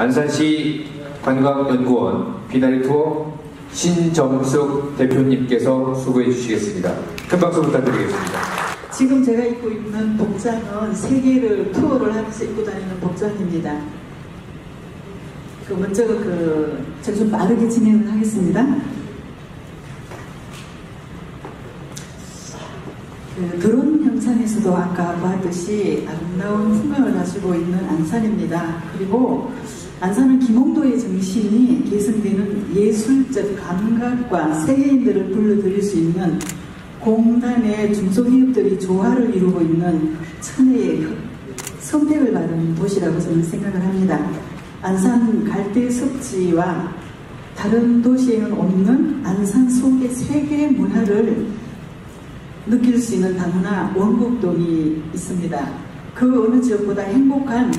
안산시 관광연구원 비나리 투어 신정숙 대표님께서 수고해 주시겠습니다. 큰 박수 부탁드리겠습니다. 지금 제가 입고 있는 복장은 세계를 투어를 하면서 입고 다니는 복장입니다. 그 먼저 그 제가 좀 빠르게 진행을 하겠습니다. 그 드론 영상에서도 아까 봤듯이 아름다운 풍경을 가지고 있는 안산입니다. 그리고 안산은 김홍도의 정신이 계승되는 예술적 감각과 세계인들을 불러들일 수 있는 공단의 중소기업들이 조화를 이루고 있는 천혜의 선택을 받은 도시라고 저는 생각을 합니다. 안산 갈대 섭지와 다른 도시에는 없는 안산 속의 세계 문화를 느낄 수 있는 다문화 원곡동이 있습니다. 그 어느 지역보다 행복한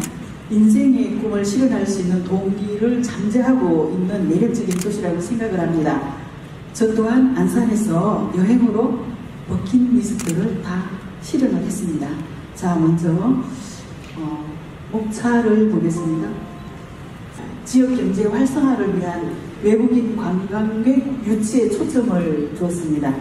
인생의 꿈을 실현할 수 있는 동기를 잠재하고 있는 매력적인 도시라고 생각을 합니다. 저 또한 안산에서 여행으로 버킷리스트를 다 실현을 했습니다. 자, 먼저 어, 목차를 보겠습니다. 지역 경제 활성화를 위한 외국인 관광객 유치에 초점을 두었습니다.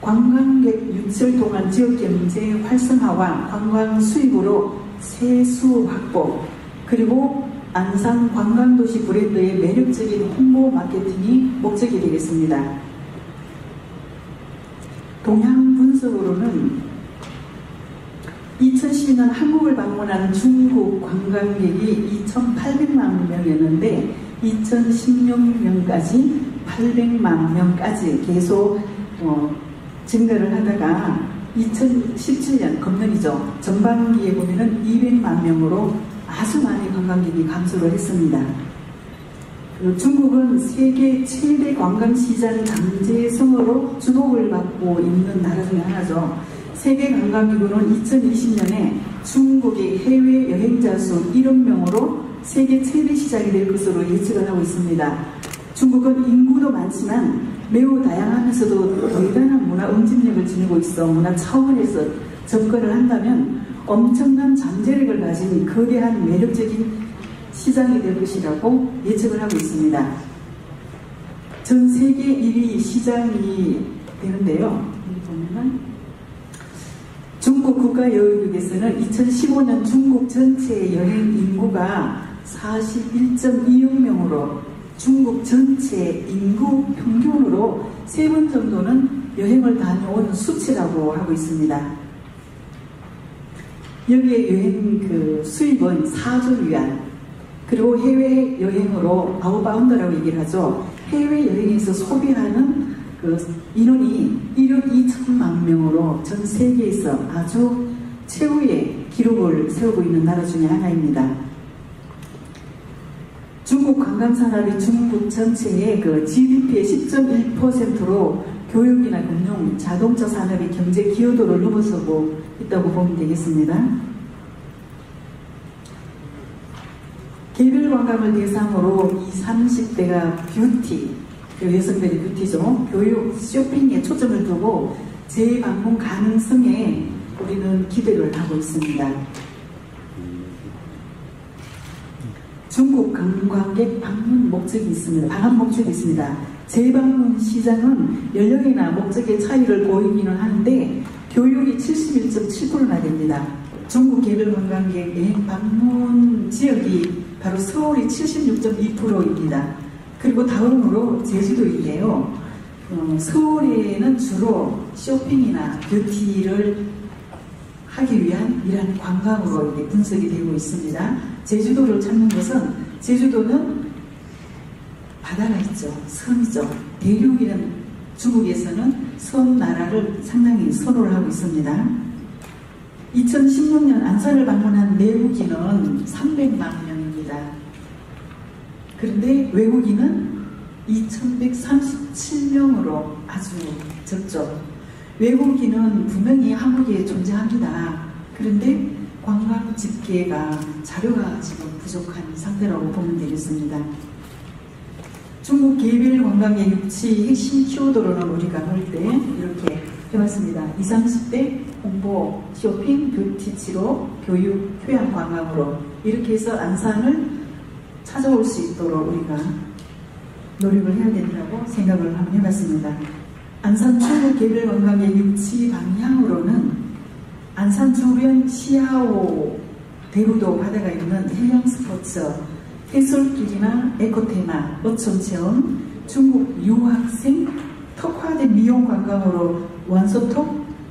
관광객 유치를 통한 지역 경제 활성화와 관광 수입으로 세수 확보 그리고 안산 관광도시 브랜드의 매력적인 홍보 마케팅이 목적이 되겠습니다. 동향 분석으로는 2012년 한국을 방문한 중국 관광객이 2,800만 명이었는데 2016년까지 800만 명까지 계속 어, 증가를 하다가 2017년 금년이죠. 전반기에 보면은 200만 명으로 아주 많이 관광객이 감소를 했습니다. 그 중국은 세계 최대 관광시장 강제 성으로 주목을 받고 있는 나라 중에 하나죠. 세계 관광기구는 2020년에 중국의 해외 여행자 수 1억 명으로 세계 최대 시장이 될 것으로 예측을 하고 있습니다. 중국은 인구도 많지만 매우 다양하면서도 대단한 문화 응집력을 지니고 있어 문화 차원에서 접근을 한다면 엄청난 잠재력을 가진 거대한 매력적인 시장이 될 것이라고 예측을 하고 있습니다. 전 세계 1위 시장이 되는데요. 중국 국가여행국에서는 2015년 중국 전체 여행 인구가 41.2억 명으로 중국 전체 인구 평균으로 세 번 정도는 여행을 다녀온 수치라고 하고 있습니다. 여기에 여행 그 수입은 4조 위안 그리고 해외 여행으로 아웃바운드라고 얘기를 하죠. 해외 여행에서 소비하는 그 인원이 1억 2천만 명으로 전 세계에서 아주 최후의 기록을 세우고 있는 나라 중에 하나입니다. 중국 관광산업이 중국 전체의 그 GDP의 10.1%로 교육이나 금융, 자동차 산업의 경제 기여도를 넘어서고 있다고 보면 되겠습니다. 개별 관광을 대상으로 20, 30대가 뷰티, 그 여성들의 뷰티죠. 교육, 쇼핑에 초점을 두고 재방문 가능성에 우리는 기대를 하고 있습니다. 중국 관광객 방문 목적이 있습니다. 방한 목적이 있습니다. 재방문 시장은 연령이나 목적의 차이를 보이기는 하는데 교육이 71.7%나 됩니다. 중국 개별 관광객 여행 방문 지역이 바로 서울이 76.2%입니다. 그리고 다음으로 제주도인데요. 어, 서울에는 주로 쇼핑이나 뷰티를 하기 위한 이러한 관광으로 분석이 되고 있습니다. 제주도를 찾는 것은 제주도는 바다가 있죠. 섬이죠. 대륙이는 중국에서는 섬 나라를 상당히 선호를 하고 있습니다. 2016년 안산을 방문한 내국인은 300만 명입니다. 그런데 외국인은 2137명으로 아주 적죠. 외국인은 분명히 한국에 존재합니다. 그런데 관광 집계가 자료가 지금 부족한 상태라고 보면 되겠습니다. 중국 개별 관광의 유치 핵심 키워드로는 우리가 볼 때 이렇게 해봤습니다. 20, 30대 홍보, 쇼핑, 뷰티 치료, 교육, 휴양 관광으로 이렇게 해서 안산을 찾아올 수 있도록 우리가 노력을 해야 된다고 생각을 한번 해봤습니다. 안산 중국 개별 관광의 위치 방향으로는 안산 주변 시아오 대부도 바다가 있는 해양 스포츠, 해설길이나 에코테마, 어촌 체험, 중국 유학생, 특화된 미용 관광으로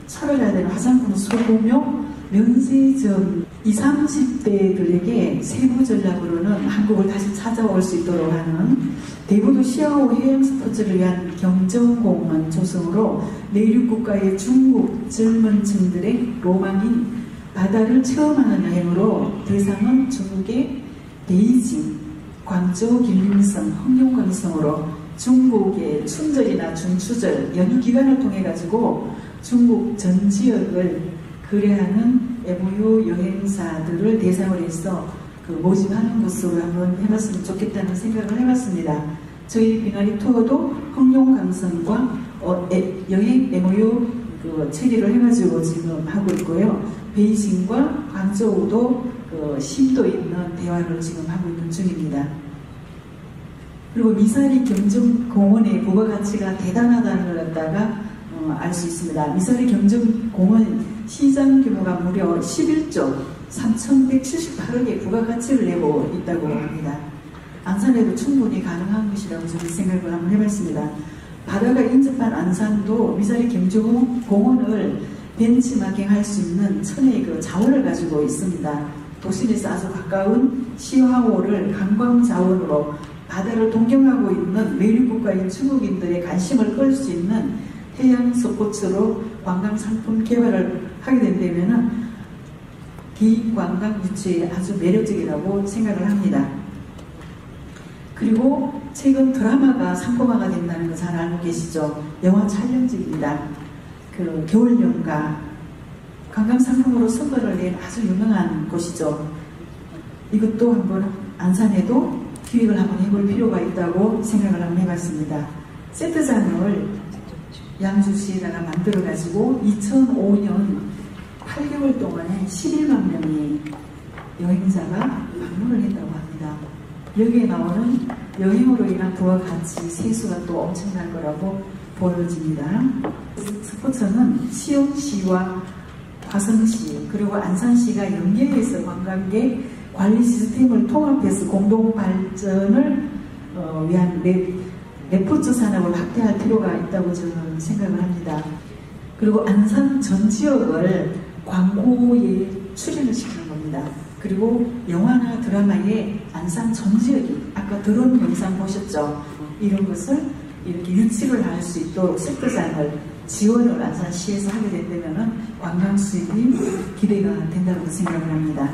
차별해야 되는 화장품 소금용, 면세점 20, 30대들에게 세부 전략으로는 한국을 다시 찾아올 수 있도록 하는 대구도 시아오 해양 스포츠를 위한 경정공원 조성으로 내륙 국가의 중국 젊은 층들의 로망인 바다를 체험하는 여행으로 대상은 중국의 베이징, 광저우, 길림성, 흑룡강성으로 중국의 춘절이나 중추절 연휴 기간을 통해 가지고 중국 전 지역을 거래하는 MOU 여행사들을 대상으로 해서 그 모집하는 것으로 한번 해봤으면 좋겠다는 생각을 해봤습니다. 저희 비나리 투어도 흑룡강성과 어, 에, 여행 MOU 그 체리를 해가지고 지금 하고 있고요. 베이징과 광저우도 그 심도 있는 대화를 지금 하고 있는 중입니다. 그리고 미사리 경정공원의 부가가치가 대단하다는 걸 갖다가 어, 알 수 있습니다. 미사리 경정공원 시장 규모가 무려 11조 3,178억의 부가가치를 내고 있다고 합니다. 안산에도 충분히 가능한 것이라고 저는 생각을 한번 해봤습니다. 바다가 인접한 안산도 미사리 경정공원을 벤치마킹 할 수 있는 천의 그 자원을 가지고 있습니다. 도심에서 아주 가까운 시화호를 관광 자원으로 바다를 동경하고 있는 내륙국가인 중국인들의 관심을 끌 수 있는 해양 스포츠로 관광 상품 개발을 하게 된다면 개인 관광 유치에 아주 매력적이라고 생각을 합니다. 그리고 최근 드라마가 상고마가 된다는 거 잘 알고 계시죠? 영화 촬영지입니다. 그 겨울 연가 관광 상품으로 선거를 낸 아주 유명한 곳이죠. 이것도 한번 안산에도 기획을 한번 해볼 필요가 있다고 생각을 한번 해봤습니다. 세트장을 양주시에다가 만들어가지고 2005년 8개월 동안에 11만 명이 여행자가 방문을 했다고 합니다. 여기에 나오는 여행으로 인한 부가가치 세수가 또 엄청날 거라고 보여집니다. 스포츠는 시흥시와 화성시 그리고 안산시가 연계해서 관광객 관리 시스템을 통합해서 공동 발전을 어, 위한 랩, 레포츠 산업을 확대할 필요가 있다고 저는 생각을 합니다. 그리고 안산 전 지역을 광고에 출연을 시키는 겁니다. 그리고 영화나 드라마에 안산 전 지역이 아까 드론 영상 보셨죠? 이런 것을 이렇게 유치를 할 수 있도록 세트장을 지원을 안산시에서 하게 된다면 관광 수입이 기대가 된다고 생각을 합니다.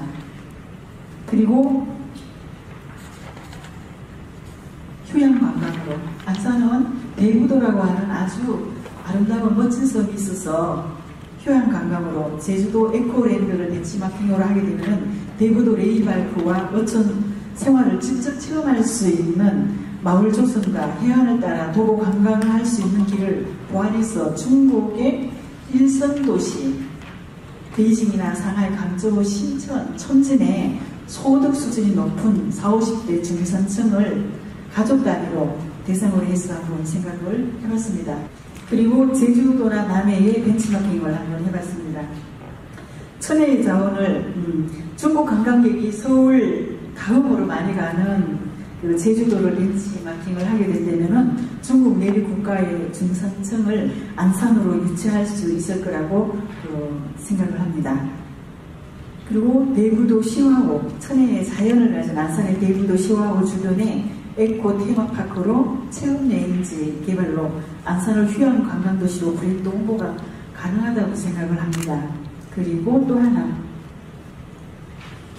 그리고 휴양 관광으로 안산은 대구도라고 하는 아주 아름다운 멋진 섬이 있어서 휴양 관광으로 제주도 에코랜드를 벤치마킹으로 하게 되면 대구도 레이발크와 어촌 생활을 직접 체험할 수 있는 마을 조선과 해안을 따라 도로 관광을 할 수 있는 길을 보완해서 중국의 일선 도시 베이징이나 상하이, 강저우, 신천, 천진에 소득 수준이 높은 40, 50대 중산층을 가족 단위로 대상으로 해서 한번 생각을 해봤습니다. 그리고 제주도나 남해의 벤치마킹을 한번 해봤습니다. 천혜의 자원을 음, 중국 관광객이 서울 다음으로 많이 가는 그 제주도를 벤치마킹을 하게 된다면 중국 내륙 국가의 중산층을 안산으로 유치할 수 있을 거라고 어, 생각을 합니다. 그리고 대구도 시화호, 천혜의 자연을 가진 안산의 대구도 시화호 주변에 에코 테마파크로 체험 여행지 개발로 안산을 휴양 관광도시로 브랜드 홍보가 가능하다고 생각을 합니다. 그리고 또 하나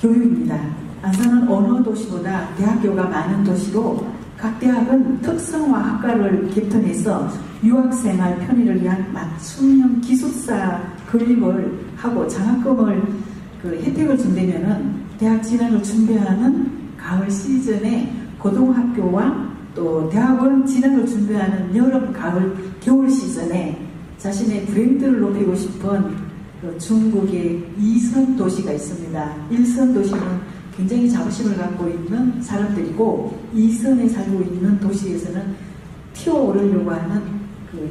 교육입니다. 안산은 어느 도시보다 대학교가 많은 도시로 각 대학은 특성화 학과를 개편해서 유학생활 편의를 위한 맞춤형 기숙사 건립을 하고 장학금을 그 혜택을 준다면은 대학 진학을 준비하는 가을 시즌에 고등학교와 또 대학원 진학을 준비하는 여름, 가을, 겨울 시즌에 자신의 브랜드를 높이고 싶은 그 중국의 2선 도시가 있습니다. 1선 도시는 굉장히 자부심을 갖고 있는 사람들이고 이선에 살고 있는 도시에서는 튀어오르려고 하는 그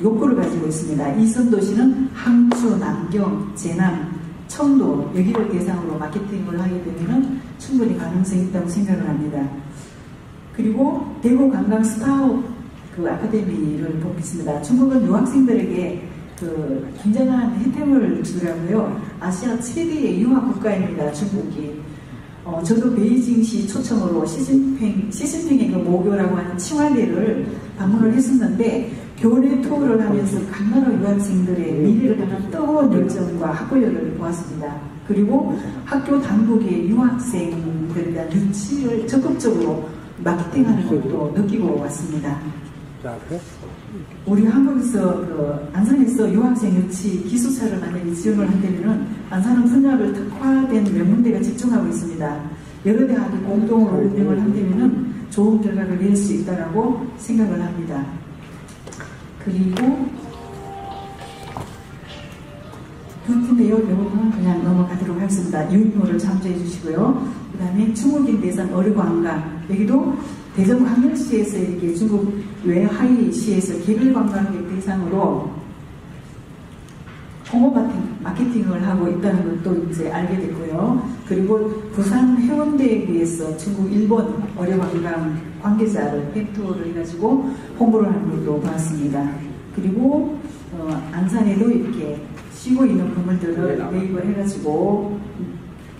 욕구를 가지고 있습니다. 이선 도시는 항주, 남경, 제남, 청도 여기를 대상으로 마케팅을 하게 되면 충분히 가능성이 있다고 생각을 합니다. 그리고 대구 관광 스타업 그 아카데미를 뽑겠습니다. 중국은 유학생들에게 그 굉장한 혜택을 주더라고요. 아시아 최대의 유학 국가입니다. 중국이. 어, 저도 베이징시 초청으로 시진핑, 시진핑의 그 모교라고 하는 칭화대를 방문을 했었는데 교내 투어를 하면서 강나라 유학생들의 미래를 향한 뜨거운 열정과 학구열을 보았습니다. 그리고 학교 당국의 유학생들에 대한 유치를 적극적으로 마케팅하는 것도 느끼고 왔습니다. 우리 한국에서 그 안산에서 유학생 유치 기숙사를 만약에 지원을 한다면은 안산은 분야별 특화된 명문대가 집중하고 있습니다. 여러 대학이 공동으로 운영을 한다면은 좋은 결과를 낼 수 있다라고 생각을 합니다. 그리고 뷰티인데요. 이부분 그냥 넘어가도록 하겠습니다. 유인물을 참조해 주시고요. 그 다음에 중국인 대상 어류관광 여기도 대전광역시에서 이렇게 중국 외하이시에서 개별관광객 대상으로 홍보 마케팅을 하고 있다는 것도 이제 알게 됐고요. 그리고 부산 해운대에 비해서 중국, 일본 어려관광 관계자를 팩투어를 해가지고 홍보를 하는 것도 봤습니다. 그리고 어, 안산에도 이렇게 쉬고 있는 건물들을 매입을 해가지고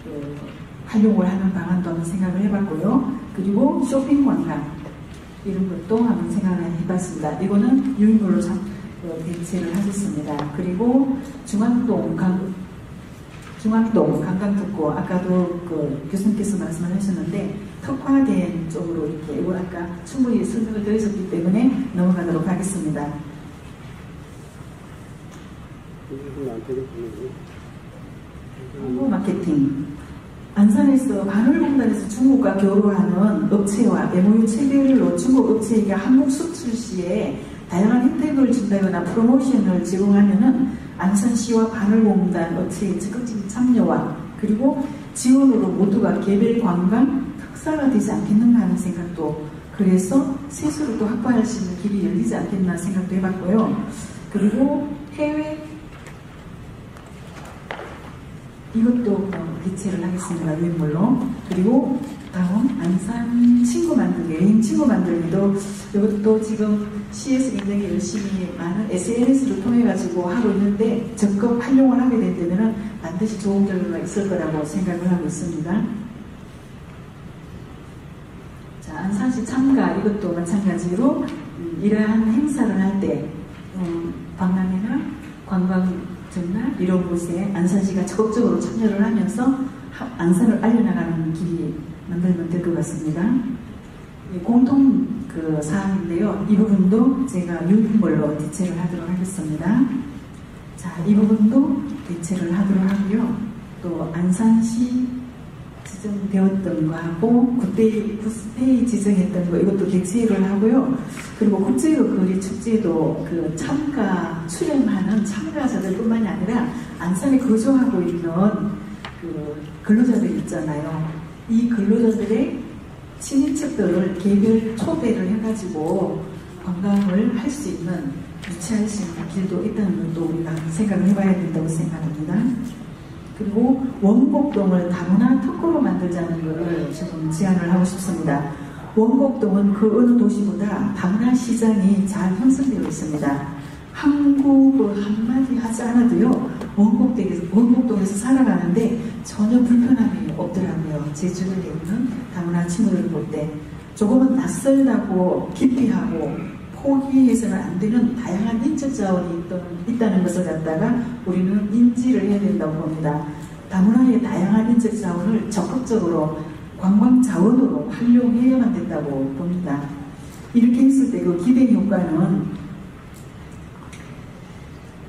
어, 활용을 하는 방안도 한번 생각을 해봤고요. 그리고 쇼핑 관광 이런 것도 한번 생각을 해봤습니다. 이거는 유인물로 참 어, 대체를 하겠습니다. 그리고 중앙동 강, 중앙동 관광특구 아까도 그 교수님께서 말씀을 하셨는데 특화된 쪽으로 이렇게 이걸 아까 충분히 설명을 드렸었기 때문에 넘어가도록 하겠습니다. 홍보 마케팅 안산에서 바늘공단에서 중국과 교류하는 업체와 MOU 체결로 중국 업체에게 한국 수출 시에 다양한 혜택을 준다거나 프로모션을 제공하면은 안산시와 바늘공단 업체의 적극적인 참여와 그리고 지원으로 모두가 개별 관광 특사가 되지 않겠는가 하는 생각도 그래서 스스로 또 확보할 수 있는 길이 열리지 않겠나 생각도 해봤고요. 그리고 해외 이것도 대체를 하겠습니다. 유인물로. 그리고 다음 안산 친구 만들기, 여행 친구 만들기도 이것도 지금 시에서 굉장히 열심히 많은 SNS를 통해 가지고 하고 있는데 적극 활용을 하게 된다면 반드시 좋은 결과가 있을 거라고 생각을 하고 있습니다. 자, 안산시 참가 이것도 마찬가지로 이러한 행사를 할때 음, 박람회나 관광 정말 이런 곳에 안산시가 적극적으로 참여를 하면서 안산을 알려나가는 길이 만들면 될 것 같습니다. 공통 그 사항인데요. 이 부분도 제가 유인물로 대체를 하도록 하겠습니다. 자, 이 부분도 대체를 하도록 하고요. 또 안산시 지정되었던 거하고 그때 구스페이 지정했던 거 이것도 객체를 하고요. 그리고 국제로 거리 축제도 그 참가 출연하는 참가자들뿐만이 아니라 안산에 거주하고 있는 그 근로자들 있잖아요. 이 근로자들의 친인척들을 개별 초대를 해가지고 관광을 할 수 있는 유치할 수 있는 길도 있다는 것도 우리가 생각을 해봐야 된다고 생각합니다. 그리고 원곡동을 다문화 특구로 만들자는 것을 지금 제안을 하고 싶습니다. 원곡동은 그 어느 도시보다 다문화 시장이 잘 형성되어 있습니다. 한국어 한마디 하지 않아도요, 원곡동에서, 원곡동에서 살아가는데 전혀 불편함이 없더라고요. 제 주변에 있는 다문화 친구들을 볼 때. 조금은 낯설다고 기피하고 포기해서는 안 되는 다양한 인적 자원이 있다는 것을 갖다가 우리는 인지를 해야 된다고 봅니다. 다문화의 다양한 인적 자원을 적극적으로 관광 자원으로 활용해야만 된다고 봅니다. 이렇게 했을 때 그 기대 효과는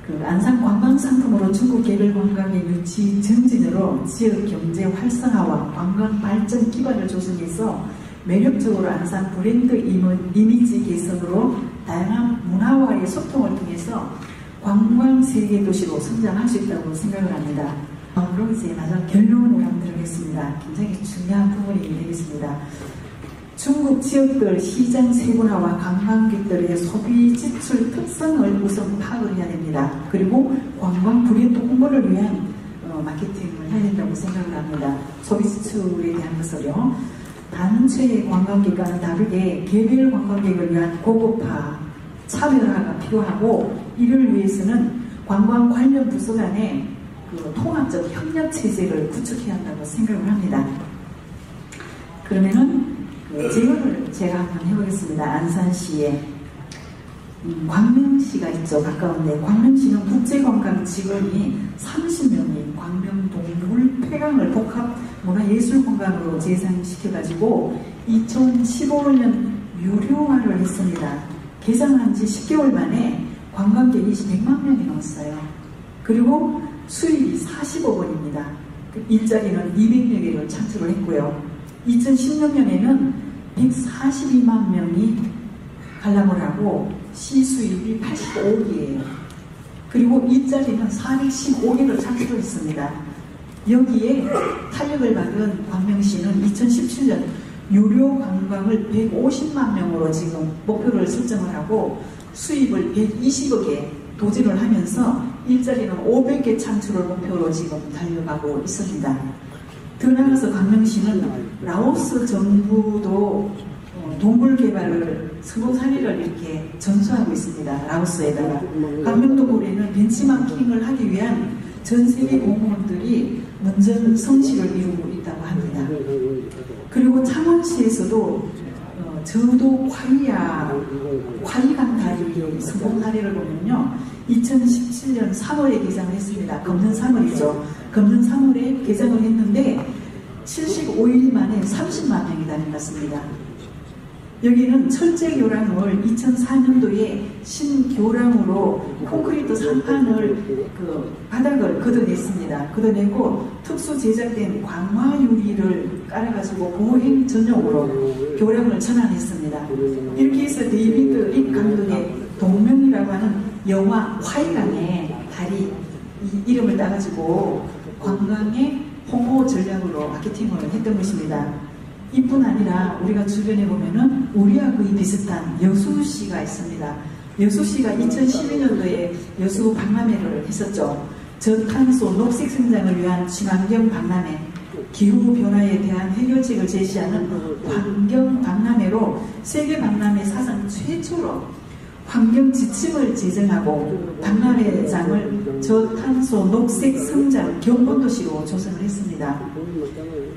그 안산 관광 상품으로 중국 개별 관광의 유치 증진으로 지역 경제 활성화와 관광 발전 기반을 조성해서 매력적으로 안산 브랜드 이미지 개선으로 다양한 문화와의 소통을 통해서 관광 세계 도시로 성장할 수 있다고 생각을 합니다. 그럼 이제 마지막 결론을 한번 들어겠습니다. 굉장히 중요한 부분이 되겠습니다. 중국 지역들 시장 세분화와 관광객들의 소비 지출 특성을 우선 파악을 해야 됩니다. 그리고 관광 브랜드 홍보를 위한 어, 마케팅을 해야 된다고 생각을 합니다. 소비 지출에 대한 것을요. 단체의 관광객과는 다르게 개별 관광객을 위한 고급화, 차별화가 필요하고 이를 위해서는 관광 관련 부서 간의 그 통합적 협력 체제를 구축해야 한다고 생각을 합니다. 그러면은 그 제언을 제가 한번 해보겠습니다. 안산시에 음, 광명시가 있죠. 가까운데 광명시는 국제관광 직원이 30명이 광명동물 폐강을 복합 문화예술관광으로 재생시켜가지고 2015년 유료화를 했습니다. 개장한 지 10개월 만에 관광객이 100만 명이 넘었어요. 그리고 수입이 40억 원입니다. 그 일자리는 200여 개를 창출을 했고요. 2016년에는 142만 명이 관람을 하고 시 수입이 85억이에요. 그리고 일자리는 415개를 창출했습니다. 여기에 탄력을 받은 광명시는 2017년 유료 관광을 150만 명으로 지금 목표를 설정을 하고 수입을 120억에 도전을 하면서 일자리는 500개 창출을 목표로 지금 달려가고 있습니다. 더 나아가서 광명시는 라오스 정부도 어, 동물 개발을 성공 사례를 이렇게 전수하고 있습니다. 라오스에다가 광명동물에는 벤치마킹을 하기 위한 전 세계 공무원들이 먼저 성취를 이루고 있다고 합니다. 그리고 창원시에서도 어, 저도 과이야 과이강 다리 성공 사례를 보면요. 2017년 3월에 개장을 했습니다. 검는 3월이죠. 검는 3월에 개장을 했는데 75일 만에 30만 명이 다녀갔습니다. 여기는 철제 교량을 2004년도에 신교량으로 콘크리트 산판을 그 바닥을 걷어냈습니다. 걷어내고 특수 제작된 광화 유리를 깔아가지고 보행 전용으로 교량을 전환했습니다. 이렇게 해서 데이비드 린 감독의 동명이라고 하는 영화 콰이강의 다리 이 이름을 따가지고 관광의 홍보 전략으로 마케팅을 했던 것입니다. 이뿐 아니라 우리가 주변에 보면은 거의 비슷한 여수시가 있습니다. 여수시가 2012년도에 여수 박람회를 했었죠. 저탄소 녹색 성장을 위한 친환경 박람회, 기후 변화에 대한 해결책을 제시하는 환경 박람회로 세계 박람회 사상 최초로 환경 지침을 제정하고 박람회장을 저탄소 녹색 성장 경본도시로 조성을 했습니다.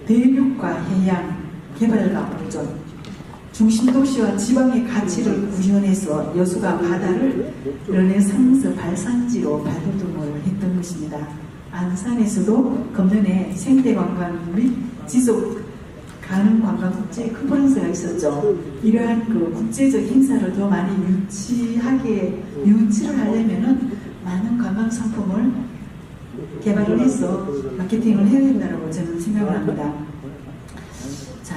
대륙과 해양, 개발과 보존, 중심도시와 지방의 가치를 구현해서 여수가 바다를 르네상스 발산지로 발돋움을 했던 것입니다. 안산에서도 금년에 생태관광 및 지속 가능 관광 국제 컨퍼런스가 있었죠. 이러한 그 국제적 행사를 더 많이 유치하게 유치를 하려면은 많은 관광 상품을 개발을 해서 마케팅을 해야 된다고 저는 생각을 합니다.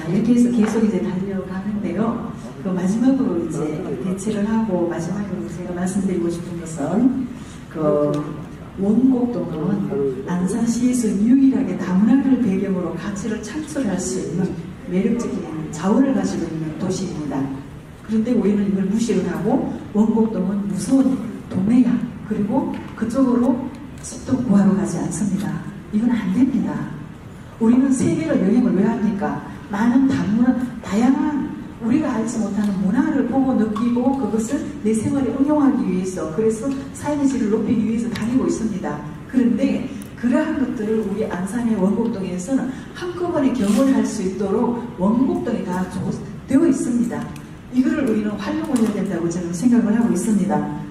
자, 이렇게 해서 계속 이제 달려가는데요. 그 마지막으로 이제 대체를 하고 마지막으로 제가 말씀드리고 싶은 것은 그 원곡동은 안산시에서 유일하게 다문화를 배경으로 가치를 창출할 수 있는 매력적인 자원을 가지고 있는 도시입니다. 그런데 우리는 이걸 무시를 하고 원곡동은 무서운 동네야. 그리고 그쪽으로 집도 구하러 가지 않습니다. 이건 안 됩니다. 우리는 세계를 여행을 왜 합니까? 많은 다문화, 다양한 우리가 알지 못하는 문화를 보고 느끼고 그것을 내 생활에 응용하기 위해서 그래서 삶의 질을 높이기 위해서 다니고 있습니다. 그런데 그러한 것들을 우리 안산의 원곡동에서는 한꺼번에 경험할 수 있도록 원곡동이 다 되어 있습니다. 이거를 우리는 활용을 해야 된다고 저는 생각을 하고 있습니다.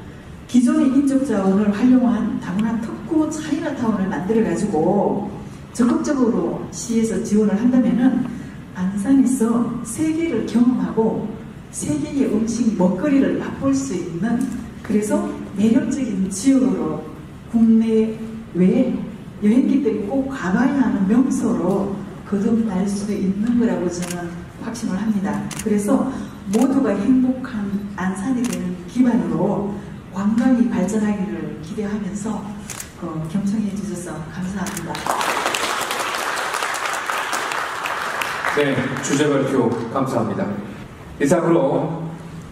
기존의 인적 자원을 활용한 다문화 특구 차이나타운을 만들어가지고 적극적으로 시에서 지원을 한다면은 안산에서 세계를 경험하고 세계의 음식 먹거리를 맛볼 수 있는 그래서 매력적인 지역으로 국내 외 여행객들이 꼭 가봐야 하는 명소로 거듭날 수 있는 거라고 저는 확신을 합니다. 그래서 모두가 행복한 안산이 되는 기반으로 관광이 발전하기를 기대하면서 어, 경청해 주셔서 감사합니다. 네, 주제 발표 감사합니다. 이상으로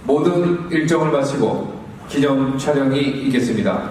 모든 일정을 마치고 기념 촬영이 있겠습니다.